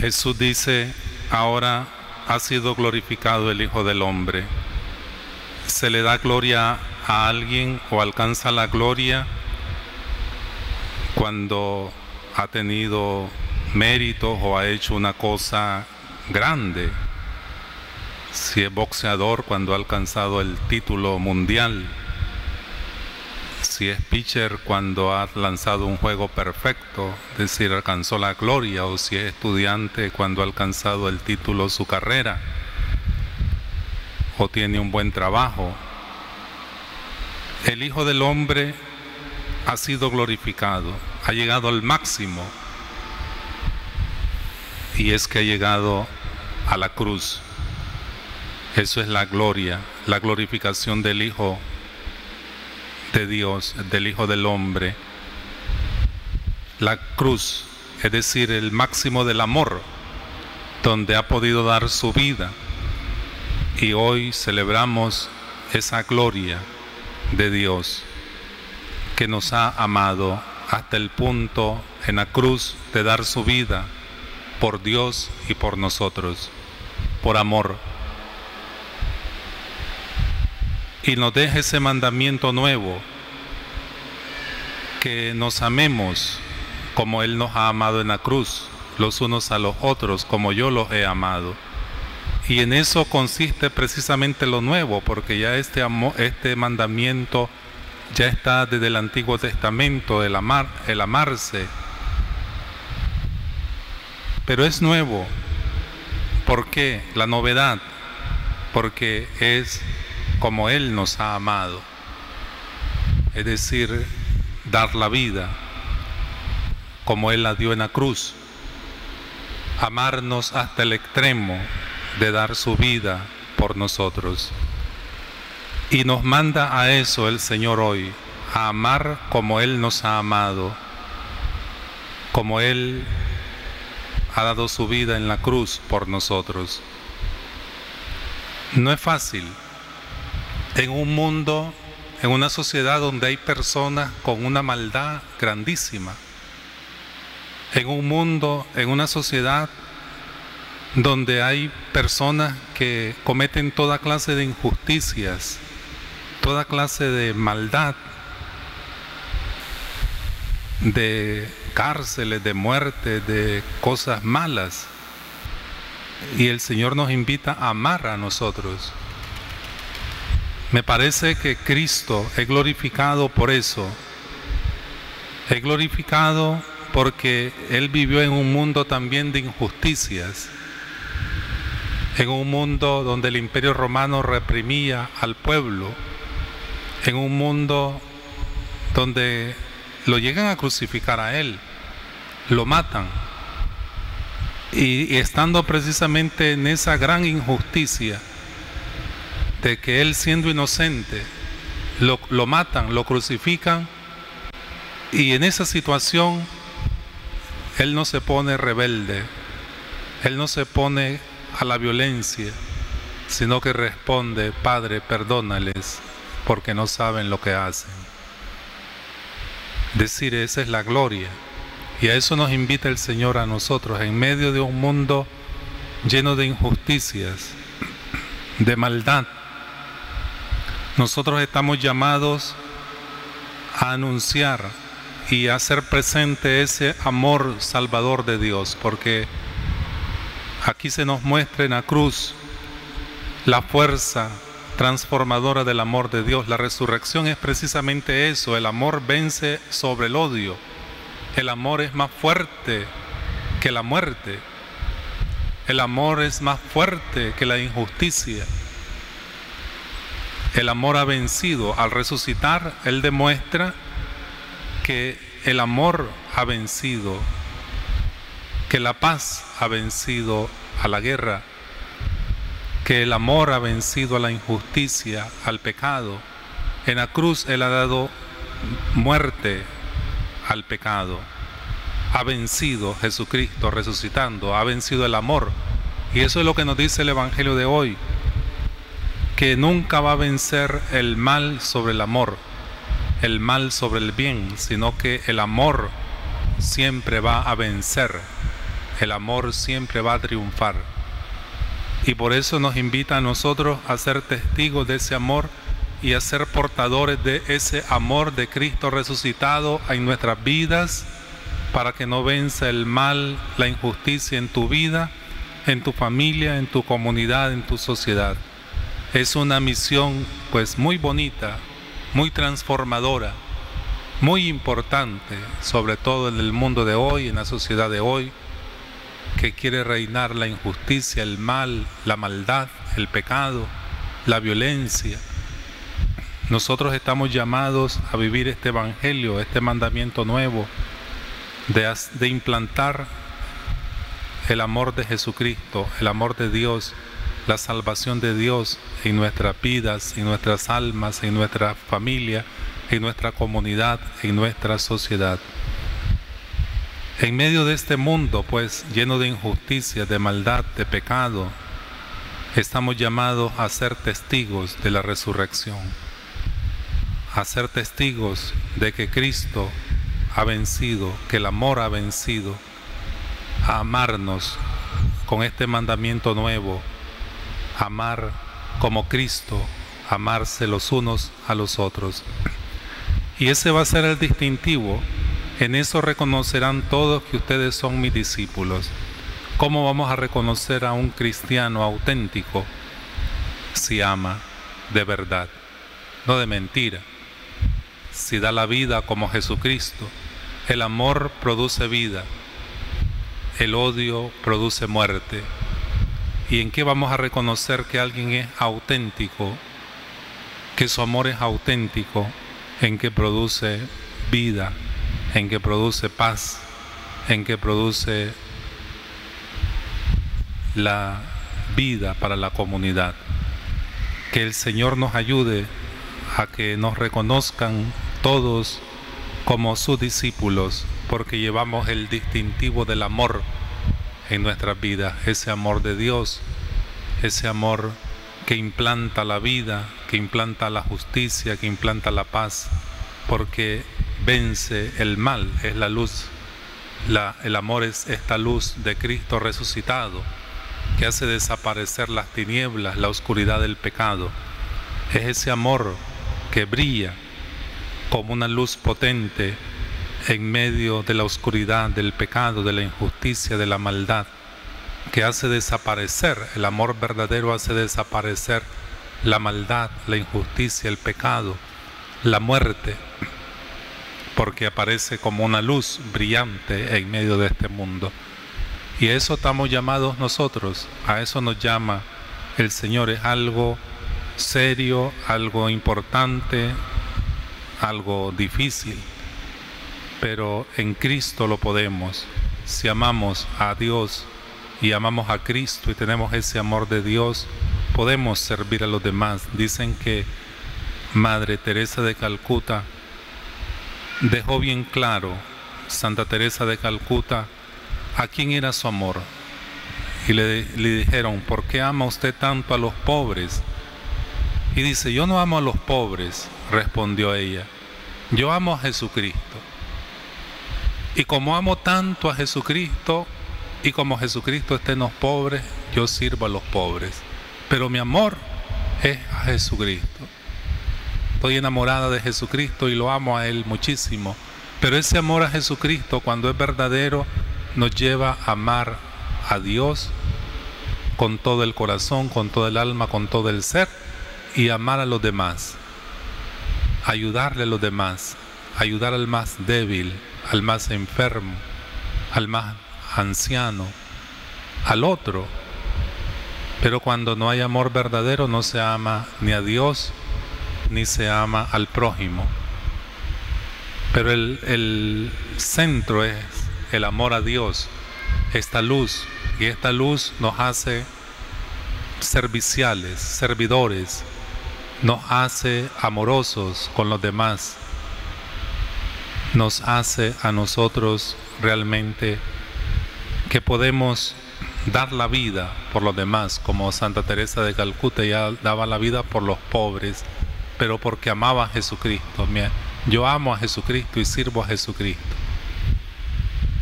Jesús dice, ahora ha sido glorificado el Hijo del Hombre. Se le da gloria a alguien o alcanza la gloria cuando ha tenido méritos o ha hecho una cosa grande. Si es boxeador cuando ha alcanzado el título mundial. Si es pitcher cuando ha lanzado un juego perfecto, es decir, alcanzó la gloria. O si es estudiante cuando ha alcanzado el título su carrera. O tiene un buen trabajo. El Hijo del Hombre ha sido glorificado, ha llegado al máximo. Y es que ha llegado a la cruz. Eso es la gloria, la glorificación del Hijo de Dios, del Hijo del Hombre. La cruz, es decir, el máximo del amor, donde ha podido dar su vida. Y hoy celebramos esa gloria de Dios que nos ha amado hasta el punto en la cruz de dar su vida por Dios y por nosotros, por amor. Y nos deja ese mandamiento nuevo, que nos amemos como Él nos ha amado en la cruz, los unos a los otros, como yo los he amado. Y en eso consiste precisamente lo nuevo, porque ya este, este mandamiento ya está desde el Antiguo Testamento, el, amar, el amarse. Pero es nuevo. ¿Por qué? La novedad. Porque es como Él nos ha amado. Es decir, dar la vida como Él la dio en la cruz. Amarnos hasta el extremo de dar su vida por nosotros. Y nos manda a eso el Señor hoy, a amar como Él nos ha amado, como Él ha dado su vida en la cruz por nosotros. No es fácil. En un mundo, en una sociedad donde hay personas con una maldad grandísima. En un mundo, en una sociedad donde hay personas que cometen toda clase de injusticias, toda clase de maldad, de cárceles, de muerte, de cosas malas. Y el Señor nos invita a amar a nosotros. Me parece que Cristo es glorificado por eso. Es glorificado porque Él vivió en un mundo también de injusticias. En un mundo donde el imperio romano reprimía al pueblo en un mundo donde lo llegan a crucificar a él, lo matan. Y, estando precisamente en esa gran injusticia de que él siendo inocente, lo, lo matan, lo crucifican, y en esa situación él no se pone rebelde, él no se pone a la violencia, sino que responde, Padre, perdónales, porque no saben lo que hacen. Decir, esa es la gloria. Y a eso nos invita el Señor a nosotros, en medio de un mundo lleno de injusticias, de maldad. Nosotros estamos llamados a anunciar y a hacer presente ese amor salvador de Dios, porque aquí se nos muestra en la cruz la fuerza transformadora del amor de Dios. La resurrección es precisamente eso, el amor vence sobre el odio. El amor es más fuerte que la muerte. El amor es más fuerte que la injusticia. El amor ha vencido. Al resucitar, Él demuestra que el amor ha vencido, que la paz ha vencido a la guerra que el amor ha vencido a la injusticia, al pecado. En la cruz Él ha dado muerte al pecado. Ha vencido Jesucristo resucitando, ha vencido el amor. Y eso es lo que nos dice el Evangelio de hoy, que nunca va a vencer el mal sobre el amor, el mal sobre el bien, sino que el amor siempre va a vencer el amor siempre va a triunfar. Y por eso nos invita a nosotros a ser testigos de ese amor y a ser portadores de ese amor de Cristo resucitado en nuestras vidas para que no venza el mal, la injusticia en tu vida, en tu familia, en tu comunidad, en tu sociedad. Es una misión pues muy bonita, muy transformadora, muy importante, sobre todo en el mundo de hoy, en la sociedad de hoy, que quiere reinar la injusticia, el mal, la maldad, el pecado, la violencia. Nosotros estamos llamados a vivir este Evangelio, este mandamiento nuevo, de, de implantar el amor de Jesucristo, el amor de Dios, la salvación de Dios en nuestras vidas, en nuestras almas, en nuestra familia, en nuestra comunidad, en nuestra sociedad. En medio de este mundo, pues, lleno de injusticia, de maldad, de pecado, estamos llamados a ser testigos de la resurrección, a ser testigos de que Cristo ha vencido, que el amor ha vencido, a amarnos con este mandamiento nuevo, amar como Cristo, amarse los unos a los otros. Y ese va a ser el distintivo en eso reconocerán todos que ustedes son mis discípulos. ¿Cómo vamos a reconocer a un cristiano auténtico si ama de verdad, no de mentira? Si da la vida como Jesucristo. El amor produce vida, el odio produce muerte. ¿Y en qué vamos a reconocer que alguien es auténtico? Que su amor es auténtico, en que produce vida, en que produce paz, en que produce la vida para la comunidad. Que el Señor nos ayude a que nos reconozcan todos como sus discípulos, porque llevamos el distintivo del amor en nuestras vidas, ese amor de Dios, ese amor que implanta la vida, que implanta la justicia, que implanta la paz, porque vence el mal, es la luz. el amor es esta luz de Cristo resucitado que hace desaparecer las tinieblas, la oscuridad del pecado. Es ese amor que brilla como una luz potente en medio de la oscuridad, del pecado, de la injusticia, de la maldad, que hace desaparecer, el amor verdadero hace desaparecer la maldad, la injusticia, el pecado, la muerte, porque aparece como una luz brillante en medio de este mundo. Y a eso estamos llamados nosotros, a eso nos llama el Señor, es algo serio, algo importante, algo difícil, pero en Cristo lo podemos. Si amamos a Dios y amamos a Cristo y tenemos ese amor de Dios, podemos servir a los demás. Dicen que Madre Teresa de Calcuta dejó bien claro Santa Teresa de Calcuta a quién era su amor. Y le, dijeron, ¿por qué ama usted tanto a los pobres? Y dice, yo no amo a los pobres, respondió ella, yo amo a Jesucristo. Y como amo tanto a Jesucristo, y como Jesucristo está en los pobres, yo sirvo a los pobres. Pero mi amor es a Jesucristo. Estoy enamorada de Jesucristo y lo amo a Él muchísimo. Pero ese amor a Jesucristo, cuando es verdadero, nos lleva a amar a Dios con todo el corazón, con todo el alma, con todo el ser y amar a los demás. Ayudarle a los demás, ayudar al más débil, al más enfermo, al más anciano, al otro. Pero cuando no hay amor verdadero no se ama ni a Dios ni se ama al prójimo. Pero el, centro es el amor a Dios, esta luz, y esta luz nos hace serviciales, servidores, nos hace amorosos con los demás, nos hace a nosotros realmente que podemos dar la vida por los demás, como Santa Teresa de Calcuta ya daba la vida por los pobres, pero porque amaba a Jesucristo. Yo amo a Jesucristo y sirvo a Jesucristo.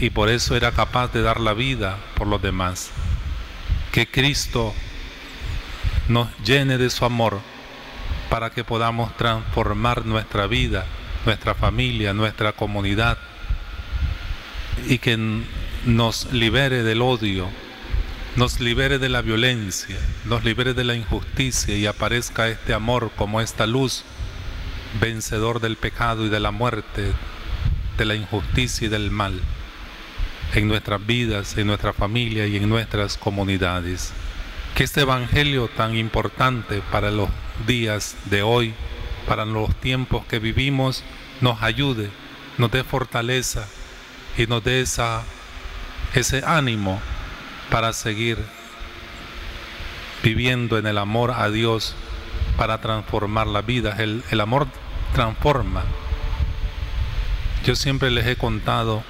y por eso era capaz de dar la vida por los demás. Que Cristo nos llene de su amor para que podamos transformar nuestra vida, nuestra familia, nuestra comunidad y que nos libere del odio, nos libere de la violencia, nos libere de la injusticia y aparezca este amor como esta luz vencedor del pecado y de la muerte, de la injusticia y del mal en nuestras vidas, en nuestra familia y en nuestras comunidades. Que este Evangelio tan importante para los días de hoy, para los tiempos que vivimos, nos ayude, nos dé fortaleza y nos dé esa, ese ánimo para seguir viviendo en el amor a Dios para transformar la vida. El, el amor transforma. Yo siempre les he contado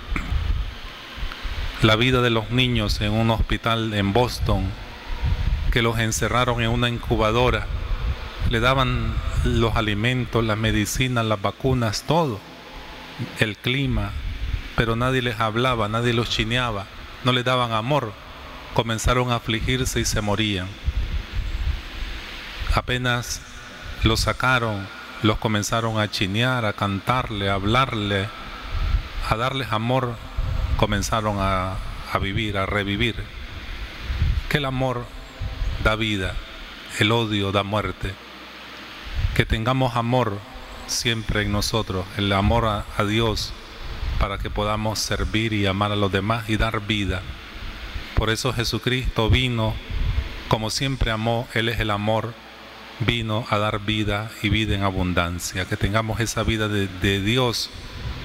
la vida de los niños en un hospital en Boston, que los encerraron en una incubadora, le daban los alimentos, las medicinas, las vacunas, todo, el clima, pero nadie les hablaba, nadie los chineaba, no les daban amor, comenzaron a afligirse y se morían. Apenas los sacaron, los comenzaron a chinear, a cantarle, a hablarle, a darles amor, comenzaron a, a vivir, a revivir. Que el amor da vida, el odio da muerte. Que tengamos amor siempre en nosotros, el amor a, Dios, para que podamos servir y amar a los demás y dar vida. Por eso Jesucristo vino, como siempre amó, Él es el amor, vino a dar vida y vida en abundancia. Que tengamos esa vida de Dios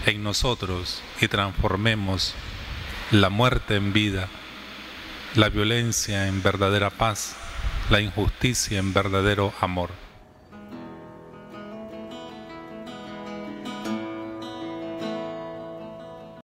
en nosotros y transformemos la muerte en vida, la violencia en verdadera paz, la injusticia en verdadero amor.